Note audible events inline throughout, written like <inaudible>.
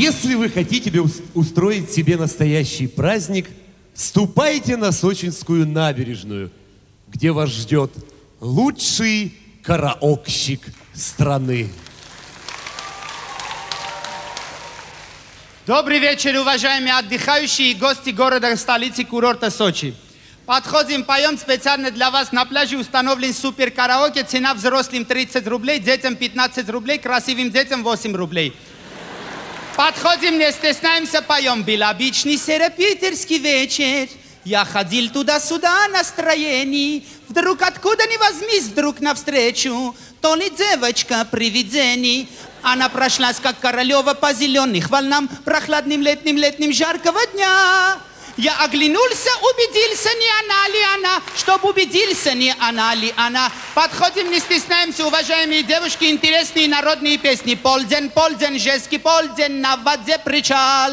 Если вы хотите устроить себе настоящий праздник, ступайте на Сочинскую набережную, где вас ждет лучший караокщик страны. Добрый вечер, уважаемые отдыхающие и гости города столицы курорта Сочи. Подходим, поем специально для вас. На пляже установлен супер караоке. Цена взрослым 30 рублей, детям 15 рублей, красивым детям 8 рублей. Подходим, не стесняемся, поем. Был обычный серопитерский вечер. Я ходил туда-сюда настроений. Вдруг откуда ни возьмись, вдруг навстречу. То ли девочка привидений. Она прошлась, как Королева, по зеленых волнам прохладным летним-летним жаркого дня. Я оглянулся, убедился, не она ли она, чтобы убедился, не она ли она. Подходим, не стесняемся, уважаемые девушки, интересные народные песни. Полдень, полдень, жеский полдень, на воде причал.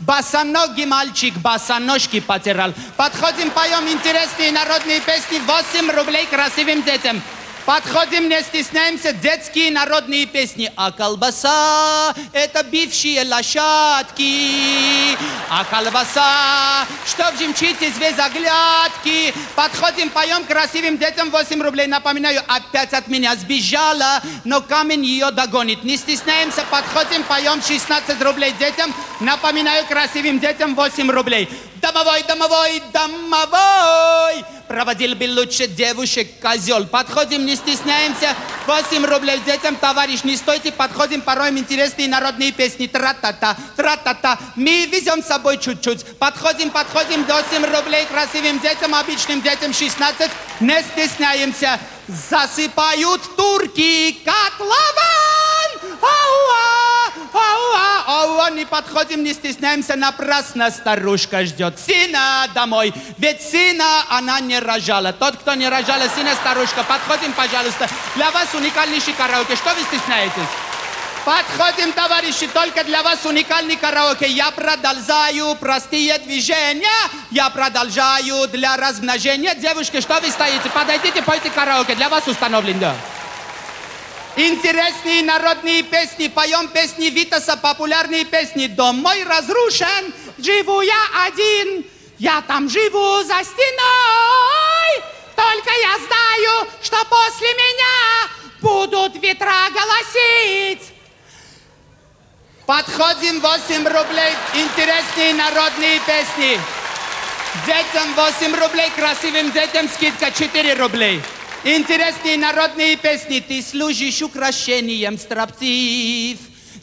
Босоногий мальчик босоножки потирал. Подходим, поем интересные народные песни. 8 рублей красивым детям. Подходим, не стесняемся, детские народные песни. А колбаса – это бившие лошадки. А колбаса, что в жемчите две заглядки. Подходим, поем красивым детям 8 рублей. Напоминаю, опять от меня сбежала, но камень ее догонит. Не стесняемся, подходим, поем 16 рублей детям. Напоминаю, красивым детям 8 рублей. Домовой, домовой, домовой. Проводил бы лучше девушек козел. Подходим, не стесняемся. 8 рублей детям, товарищ, не стойте. Подходим, пороем интересные народные песни. Тра-та-та, тра-та-та. Мы везем с собой чуть-чуть. Подходим, подходим, 8 рублей красивым детям, обычным детям 16. Не стесняемся. Засыпают турки котлован. Ауа, ауа, ауа, не подходим, не стесняемся, напрасно старушка ждет сына домой. Ведь сына она не рожала. Тот, кто не рожала сына, старушка, подходим, пожалуйста. Для вас уникальнейший караоке. Что вы стесняетесь? Подходим, товарищи, только для вас уникальный караоке. Я продолжаю простые движения, я продолжаю для размножения. Девушки, что вы стоите? Подойдите, пойте караоке, для вас установлен, да. Интересные народные песни, поем песни Витаса, популярные песни. Дом мой разрушен, живу я один, я там живу за стеной. Только я знаю, что после меня будут ветра голосить. Подходим 8 рублей, интересные народные песни. Детям 8 рублей, красивым детям скидка 4 рублей. Интересные народные песни. Ты служишь украшением строптив.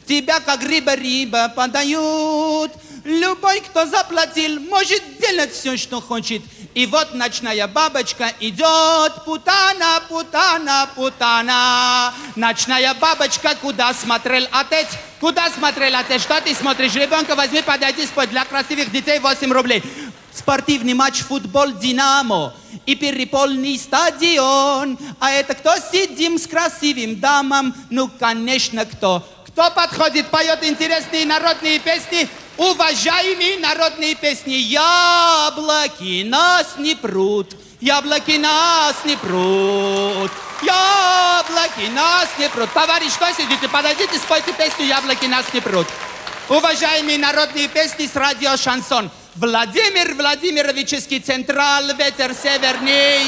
Тебя как рыба-рыба подают. Любой, кто заплатил, может делать все, что хочет. И вот ночная бабочка идет, путана, путана, путана. Ночная бабочка, куда смотрел отец? Куда смотрел отец? Что ты смотришь? Ребенка возьми, подойди, спой. Для красивых детей 8 рублей. Спортивный матч футбол «Динамо» и переполный стадион. А это кто сидим с красивым дамом? Ну, конечно, кто? Кто подходит, поет интересные народные песни? Уважаемые народные песни, яблоки нас не прут, яблоки нас не прут, яблоки нас не прут. Товарищ, что сидите, подойдите, спойте песню «Яблоки нас не прут». Уважаемые народные песни с радио «Шансон». Владимир Владимировичский централ, ветер северный,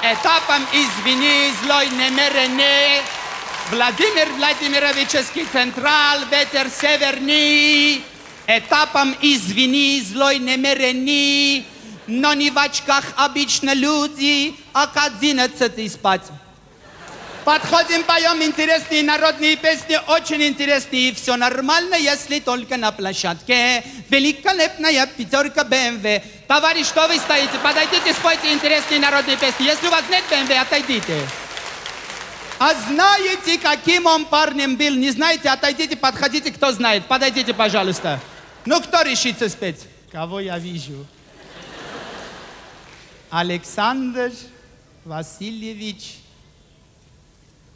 этапом извини, злой намеренный. Владимир Владимировичский централ, ветер северный, этапом извини, злой намеренный. Но не в очках обычно люди, а к одиннадцати спать. Подходим, поем интересные народные песни, очень интересные. Все нормально, если только на площадке. Великолепная пятерка БМВ. Товарищ, что вы стоите? Подойдите, спойте интересные народные песни. Если у вас нет БМВ, отойдите. А знаете, каким он парнем был? Не знаете? Отойдите, подходите, кто знает. Подойдите, пожалуйста. Ну, кто решится спеть? Кого я вижу? Александр Васильевич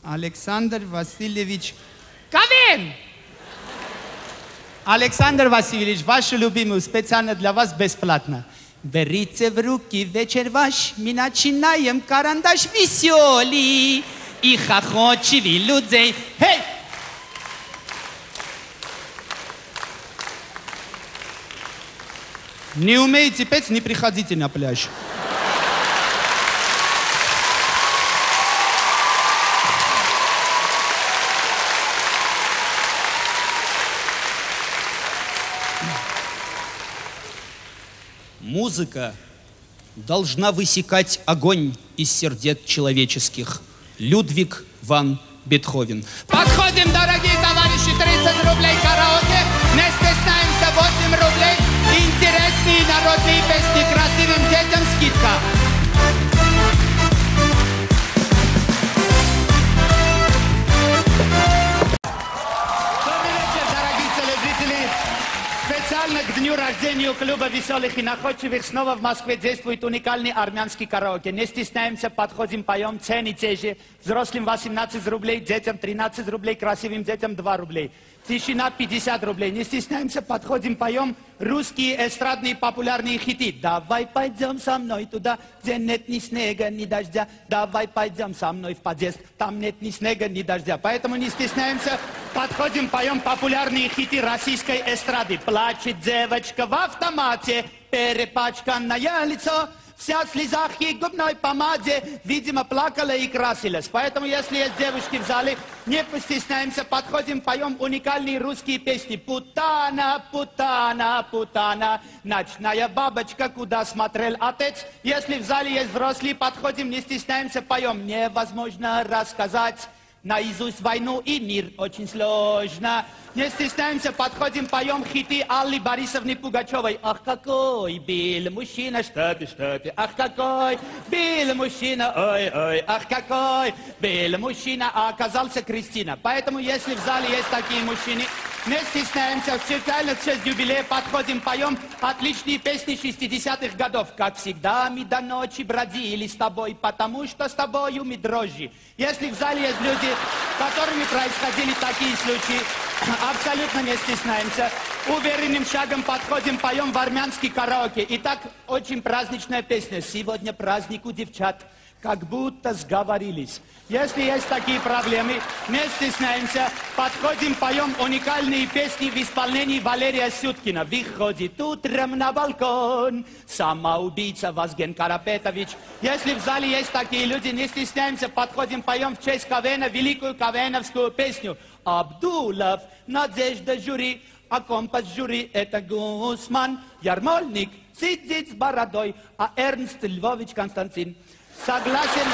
Александр Васильевич Ковен. Александр Васильевич, вашу любимую специально для вас бесплатно. Берите в руки вечер ваш, мы начинаем карандаш веселый и хохочеви людей. Hey! Не умеете петь, не приходите на пляж. Музыка должна высекать огонь из сердец человеческих. Людвиг ван Бетховен. Подходим, дорогие товарищи, 30 рублей караоке, не стесняемся, 8 рублей, интересные народные песни, красивым детям скидка. К дню рождения клуба веселых и находчивых снова в Москве действует уникальный армянский караоке. Не стесняемся, подходим, поем, цены те же. Взрослым 18 рублей, детям 13 рублей, красивым детям 2 рублей. Тишина 50 рублей. Не стесняемся, подходим, поем русские эстрадные популярные хиты. Давай пойдем со мной туда, где нет ни снега, ни дождя. Давай пойдем со мной в подъезд, там нет ни снега, ни дождя. Поэтому не стесняемся, подходим, поем популярные хиты российской эстрады. Плачет девочка в автомате, перепачканное лицо. Вся в слезах и губной помаде, видимо, плакала и красилась. Поэтому, если есть девушки в зале, не постесняемся, подходим, поем уникальные русские песни. Путана, путана, путана, ночная бабочка, куда смотрел отец. Если в зале есть взрослые, подходим, не стесняемся, поем. Невозможно рассказать наизусть войну и мир очень сложно. Не стесняемся, подходим, поем хиты Аллы Борисовны Пугачевой. Ах, какой бил мужчина, что ты, что ты, ах, какой бил мужчина, ой, ой, ах, какой бил мужчина, а оказался Кристина. Поэтому, если в зале есть такие мужчины, не стесняемся, в чертальный честь юбилея подходим, поем отличные песни 60-х годов. Как всегда, мы до ночи бродили с тобой, потому что с тобою мы дрожжи. Если в зале есть люди, которыми происходили такие случаи, <coughs> абсолютно не стесняемся. Уверенным шагом подходим, поем в армянский караоке. Итак, очень праздничная песня. Сегодня праздник у девчат как будто сговорились. Если есть такие проблемы, не стесняемся, подходим, поем уникальные песни в исполнении Валерия Сюткина. Выходит утром на балкон самоубийца Вазген Карапетович. Если в зале есть такие люди, не стесняемся, подходим, поем в честь Кавена великую кавеновскую песню. Абдулов, Надежда жюри, а компас жюри это Гусман, Ярмольник, сидит с бородой, а Эрнст Львович Константин. Согласен.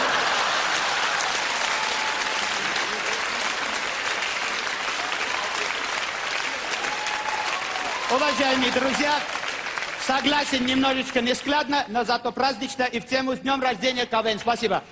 Уважаемые друзья, согласен немножечко нескладно, но зато празднично и в тему с днем рождения КВН. Спасибо.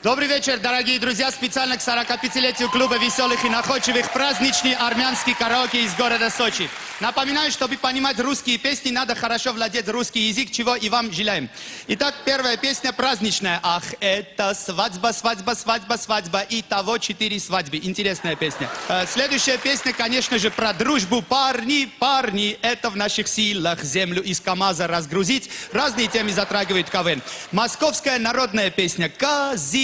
Добрый вечер, дорогие друзья. Специально к 45-летию клуба веселых и находчивых праздничный армянский караоке из города Сочи. Напоминаю, чтобы понимать русские песни, надо хорошо владеть русский язык, чего и вам желаем. Итак, первая песня праздничная. Ах, это свадьба, свадьба, свадьба, свадьба. И того четыре свадьбы. Интересная песня. Э, Следующая песня, конечно же, про дружбу. Парни, парни, это в наших силах землю из КамАЗа разгрузить. Разные темы затрагивает КВН. Московская народная песня.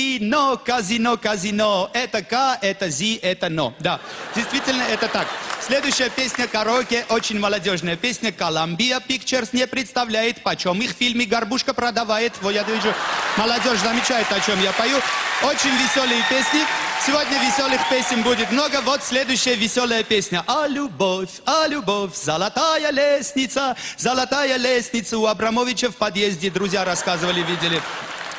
Казино, казино, казино. Это К, это Зи, это Но. Да, действительно, это так. Следующая песня караоке, очень молодежная песня. Columbia Pictures не представляет, почем их в фильме «Горбушка» продавает. Вот я вижу, молодежь замечает, о чем я пою. Очень веселые песни. Сегодня веселых песен будет много. Вот следующая веселая песня. А любовь, а любовь, золотая лестница, золотая лестница у Абрамовича в подъезде. Друзья рассказывали, видели.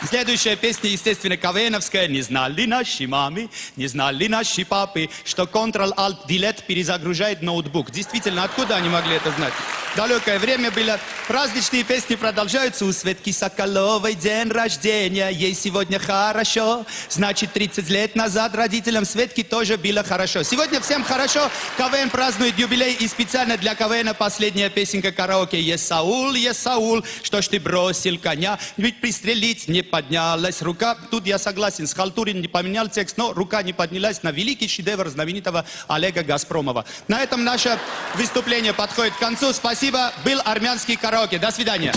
Следующая песня, естественно, КВНовская. Не знали наши мамы, не знали наши папы, что Ctrl-Alt-Delete перезагружает ноутбук. Действительно, откуда они могли это знать? Далекое время было. Праздничные песни продолжаются. У Светки Соколовой день рождения. Ей сегодня хорошо. Значит, 30 лет назад родителям Светки тоже было хорошо. Сегодня всем хорошо. КВН празднует юбилей. И специально для КВН последняя песенка караоке. Есаул, Есаул, что ж ты бросил коня? Ведь пристрелить не поднялась рука. Тут я согласен, с Халтурин не поменял текст, но рука не поднялась на великий шедевр знаменитого Олега Газпромова. На этом наше выступление подходит к концу. Спасибо. Был армянский караоке. До свидания.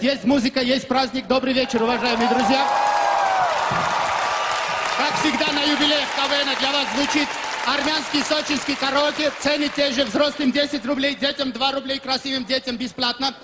Есть музыка, есть праздник. Добрый вечер, уважаемые друзья. Как всегда на юбилеях КВН для вас звучит армянский сочинский караоке. Цены те же. Взрослым 10 рублей, детям 2 рублей, красивым детям бесплатно.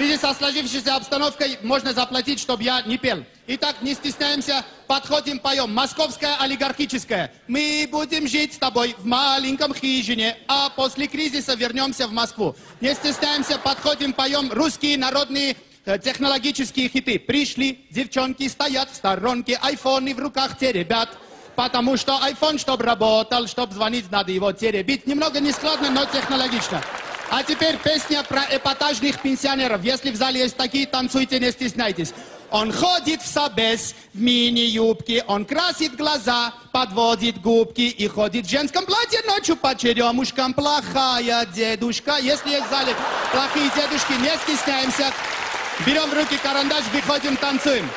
В связи со сложившейся обстановкой можно заплатить, чтобы я не пел. Итак, не стесняемся, подходим, поем. Московская олигархическая. Мы будем жить с тобой в маленьком хижине, а после кризиса вернемся в Москву. Не стесняемся, подходим, поем. Русские народные э, технологические хиты. Пришли, девчонки стоят в сторонке, айфоны в руках те ребят. Потому что iPhone, чтобы работал, чтобы звонить, надо его теребить. Немного нескладно, но технологично. А теперь песня про эпатажных пенсионеров. Если в зале есть такие, танцуйте, не стесняйтесь. Он ходит в собес, в мини-юбке, он красит глаза, подводит губки и ходит в женском платье ночью по черемушкам. Плохая дедушка. Если есть в зале плохие дедушки, не стесняемся. Берем в руки карандаш, выходим, танцуем.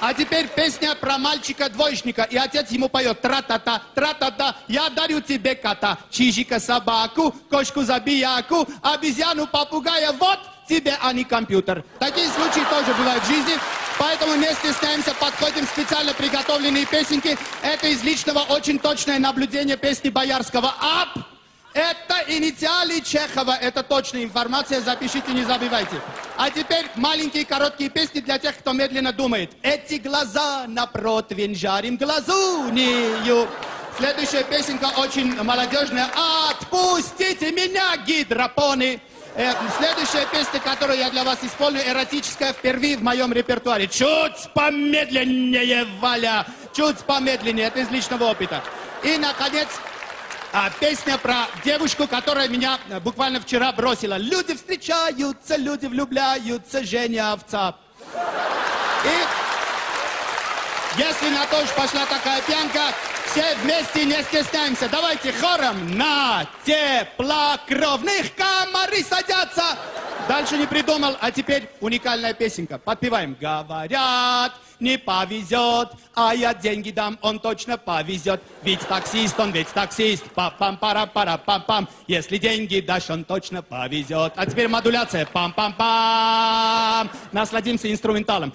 А теперь песня про мальчика-двоечника. И отец ему поет тра-та-та, тра-та-та. Я дарю тебе кота, чижика собаку, кошку забияку, обезьяну попугая. Вот тебе, а не компьютер. Такие случаи тоже бывают в жизни. Поэтому не стесняемся, подходим специально приготовленные песенки. Это из личного очень точное наблюдение песни Боярского. Ап! Это инициалы Чехова, это точная информация, запишите, не забывайте. А теперь маленькие короткие песни для тех, кто медленно думает. Эти глаза на противень жарим глазунью. Следующая песенка очень молодежная. Отпустите меня, гидропоны. Э, следующая песня, которую я для вас исполню, эротическая, впервые в моем репертуаре. Чуть помедленнее, Валя, чуть помедленнее, это из личного опыта. И, наконец, а, песня про девушку, которая меня э, буквально вчера бросила. Люди встречаются, люди влюбляются, Женя овца. И если на то уж пошла такая пьянка, все вместе не стесняемся. Давайте хором на теплокровных комары садятся. Дальше не придумал, а теперь уникальная песенка. Подпеваем. Говорят, не повезет, а я деньги дам, он точно повезет. Ведь таксист, он ведь таксист, пам-пам, пара-пара-пам-пам. Если деньги дашь, он точно повезет. А теперь модуляция, пам-пам-пам. Насладимся инструменталом.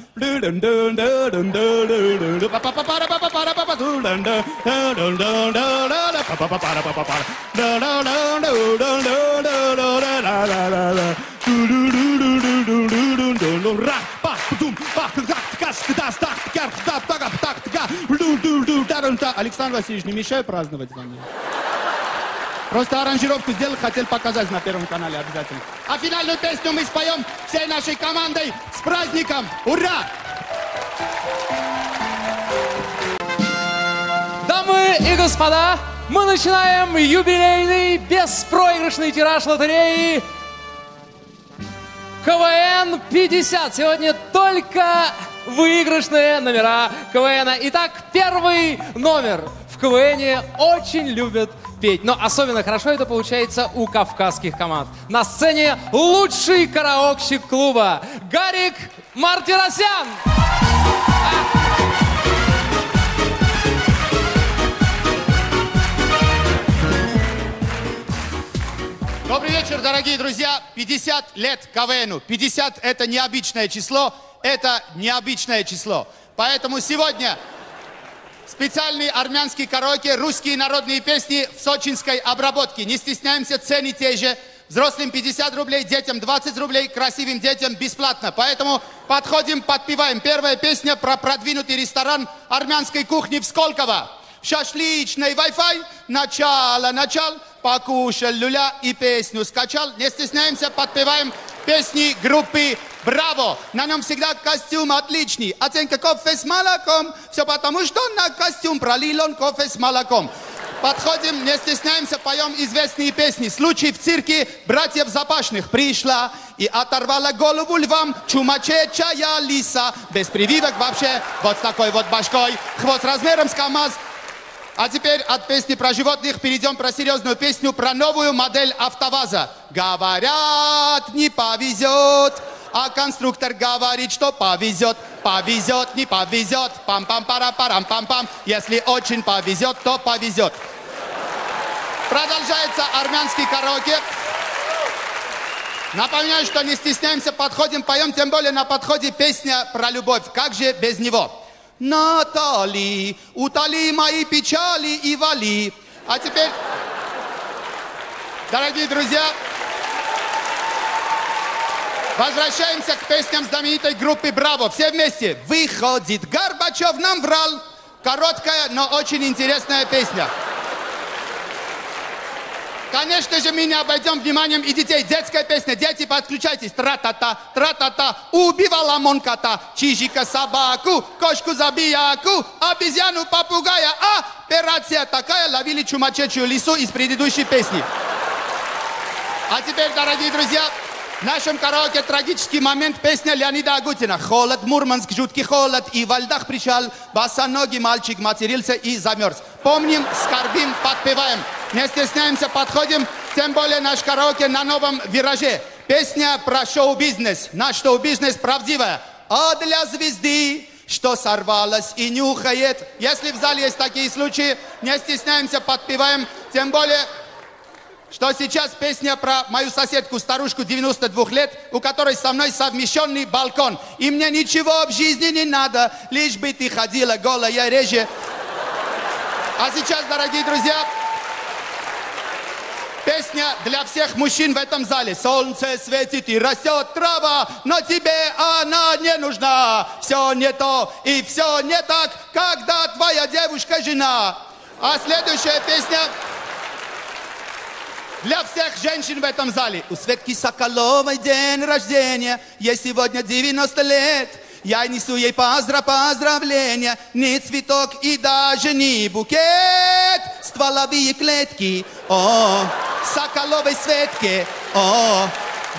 Александр Васильевич, не мешай праздновать вам. Просто аранжировку сделал, хотел показать на Первом канале обязательно. А финальную песню мы споем всей нашей командой с праздником. Ура! Дамы и господа, мы начинаем юбилейный беспроигрышный тираж лотереи КВН 50. Сегодня только выигрышные номера КВН. Итак, первый номер в КВН очень любят петь. Но особенно хорошо это получается у кавказских команд. На сцене лучший караокщик клуба Гарик Мартиросян. Добрый вечер, дорогие друзья. 50 лет КВНу. 50 это необычное число, это необычное число. Поэтому сегодня специальный армянский караоке, русские народные песни в сочинской обработке. Не стесняемся, цены те же. Взрослым 50 рублей, детям 20 рублей, красивым детям бесплатно. Поэтому подходим, подпеваем. Первая песня про продвинутый ресторан армянской кухни в Сколково. Шашличный Wi-Fi, начало, начал, покушал люля и песню скачал. Не стесняемся, подпеваем песни группы Браво! На нем всегда костюм отличный. Оценка кофе с молоком. Все потому, что на костюм пролил он кофе с молоком. Подходим, не стесняемся, поем известные песни. Случай в цирке братьев Запашных. Пришла и оторвала голову львам чумачечая лиса. Без прививок вообще, вот с такой вот башкой. Хвост размером с КамАЗ. А теперь от песни про животных перейдем про серьезную песню про новую модель АвтоВАЗа. Говорят, не повезет, а конструктор говорит, что повезет. Повезет, не повезет, пам-пам-пара-парам-пам-пам. Если очень повезет, то повезет. Продолжается армянский караоке. Напоминаю, что не стесняемся, подходим, поем, тем более на подходе песня про любовь. Как же без него? Натали, утоли мои печали и вали. А теперь, дорогие друзья, возвращаемся к песням знаменитой группы «Браво». Все вместе. Выходит Горбачев нам врал. Короткая, но очень интересная песня. Конечно же, мы не обойдем вниманием и детей. Детская песня. Дети, подключайтесь. Тра-та-та, тра-та-та. Убивала мон кота, чижика собаку, кошку забияку, обезьяну попугая. А, операция такая, ловили чумачечую лису из предыдущей песни. А теперь, дорогие друзья, в нашем караоке трагический момент песня Леонида Агутина. Холод, Мурманск, жуткий холод, и во льдах причал, босоногий мальчик матерился и замерз. Помним, скорбим, подпеваем. Не стесняемся, подходим, тем более наш караоке на новом вираже. Песня про шоу-бизнес. Наш шоу-бизнес правдивая. А для звезды что сорвалось и нюхает. Если в зале есть такие случаи, не стесняемся, подпеваем. Тем более, что сейчас песня про мою соседку, старушку 92 лет, у которой со мной совмещенный балкон. И мне ничего в жизни не надо, лишь бы ты ходила голая реже. А сейчас, дорогие друзья, Песня для всех мужчин в этом зале. Солнце светит и растет трава, но тебе она не нужна. Все не то и все не так, когда твоя девушка жена. А следующая песня для всех женщин в этом зале. У Светки Соколовой день рождения, ей сегодня 90 лет. Я несу ей поздра поздравления, не цветок и даже не букет. Стволовые клетки, о, Соколовой Светке, о,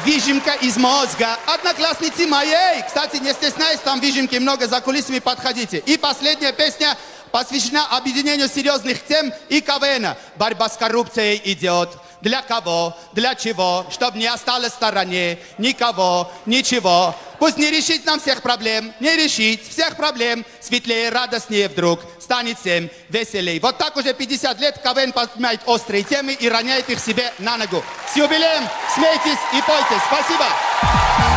Вижимка из мозга, одноклассницы моей. Кстати, не стесняюсь, там вижимки много за кулисами, подходите. И последняя песня посвящена объединению серьезных тем и КВН. Борьба с коррупцией идет. Для кого? Для чего? Чтоб не осталось в стороне никого, ничего. Пусть не решить нам всех проблем, не решить всех проблем. Светлее, радостнее вдруг станет всем веселей. Вот так уже 50 лет КВН поднимает острые темы и роняет их себе на ногу. С юбилеем, смейтесь и пойте. Спасибо.